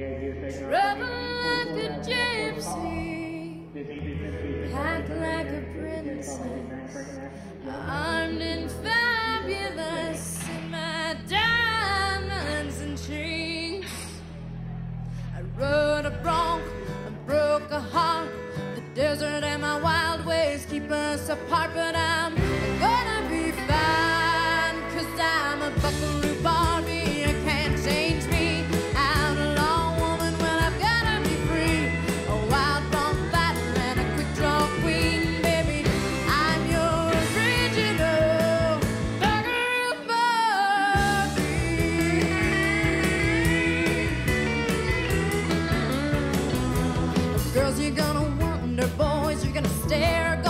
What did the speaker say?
Travel like a gypsy, packed like a princess, armed and fabulous in my diamonds and chains. I rode a bronc, I broke a heart. The desert and my wild ways keep us apart, but I'm Girls, you're gonna wonder, boys, you're gonna stare